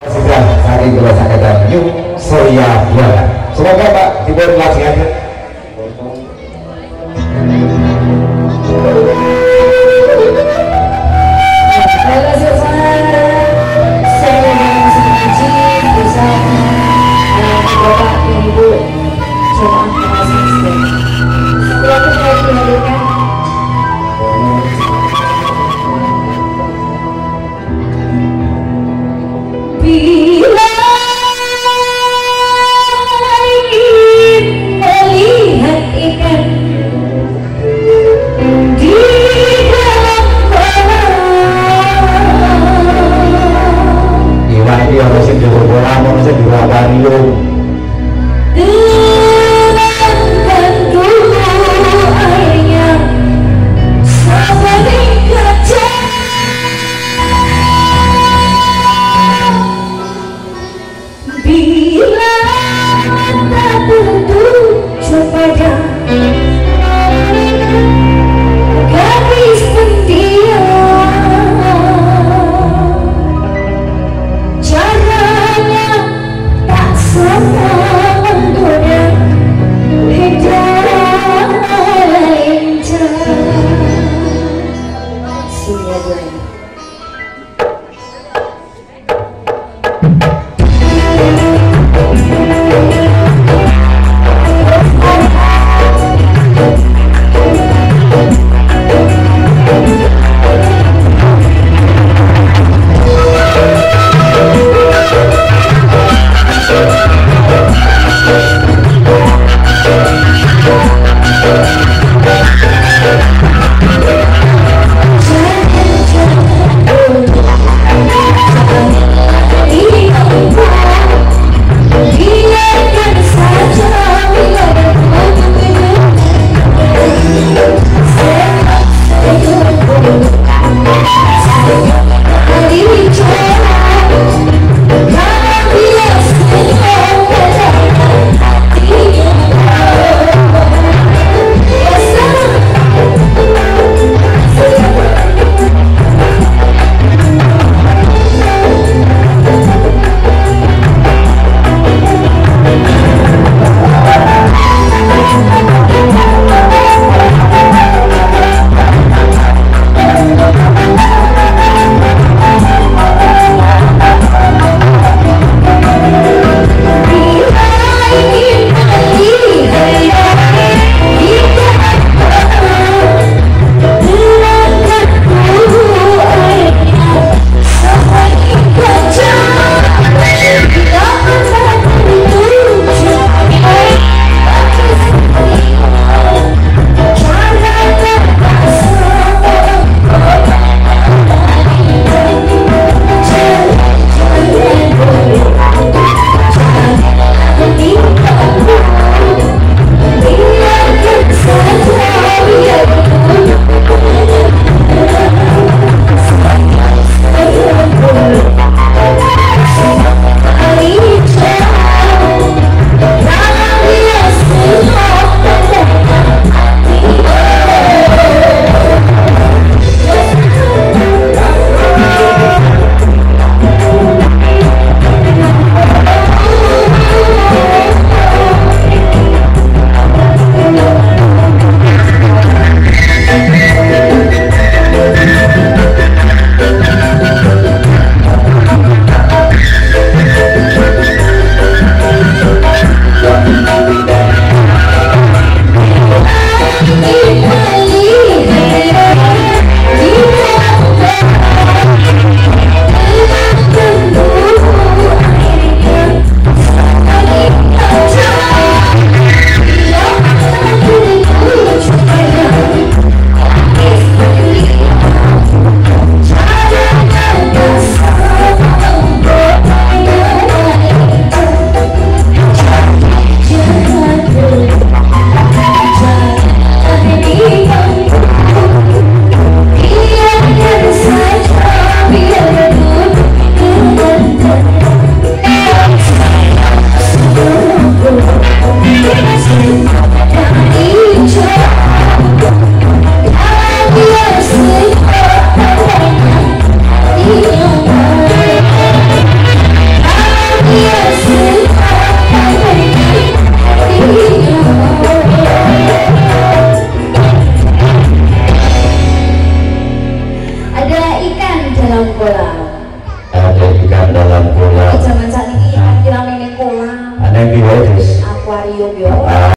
Sudah, hari bola kita dan yuk, bola. Semoga Pak diberi latihannya. be be righteous.